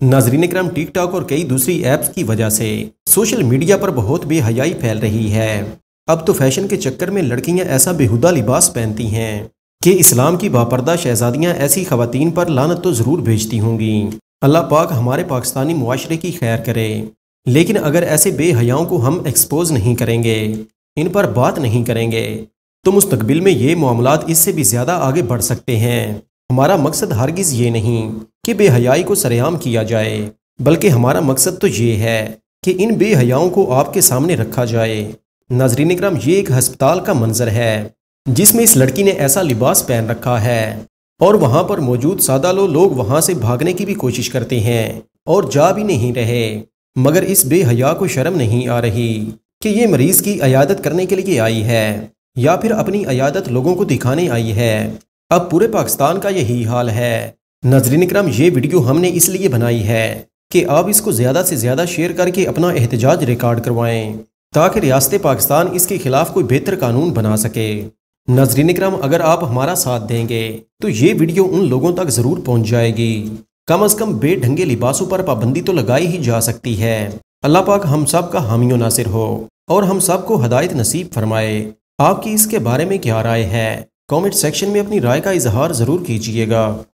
नाजरीन करम टिकटॉक और कई दूसरी ऐप्स की वजह से सोशल मीडिया पर बहुत बेहयाई फैल रही है। अब तो फ़ैशन के चक्कर में लड़कियाँ ऐसा बेहुदा लिबास पहनती हैं कि इस्लाम की बापरदा शहजादियाँ ऐसी खवतिन पर लानत तो ज़रूर भेजती होंगी। अल्लाह पाक हमारे पाकिस्तानी माशरे की खैर करे। लेकिन अगर ऐसे बेहयाओं को हम एक्सपोज नहीं करेंगे, इन पर बात नहीं करेंगे तो मुस्तबिल में ये मामला इससे भी ज़्यादा आगे बढ़ सकते हैं। हमारा मकसद हरगिज़ ये नहीं कि बेहयाई को सरेआम किया जाए, बल्कि हमारा मकसद तो ये है कि इन बेहयाओं को आपके सामने रखा जाए। नाजरीन कराम ये एक हस्पताल का मंजर है, जिसमें इस लड़की ने ऐसा लिबास पहन रखा है, और वहाँ पर मौजूद सादा लो लोग वहाँ से भागने की भी कोशिश करते हैं और जा भी नहीं रहे। मगर इस बेहया को शर्म नहीं आ रही कि ये मरीज़ की अयादत करने के लिए आई है, या फिर अपनी अयादत लोगों को दिखाने आई है। अब पूरे पाकिस्तान का यही हाल है। नजरिन करम ये वीडियो हमने इसलिए बनाई है कि आप इसको ज़्यादा से ज़्यादा शेयर करके अपना एहतजाज रिकॉर्ड करवाएँ, ताकि रियासत पाकिस्तान इसके खिलाफ कोई बेहतर कानून बना सके। नजरिन करम अगर आप हमारा साथ देंगे तो ये वीडियो उन लोगों तक ज़रूर पहुँच जाएगी। कम अज़ कम बेढंगे लिबासों पर पाबंदी तो लगाई ही जा सकती है। अल्लाह पाक हम सब का हामी नासिर हो, और हम सबको हदायत नसीब फरमाए। आपकी इसके बारे में क्या राय है? कमेंट सेक्शन में अपनी राय का इजहार ज़रूर कीजिएगा।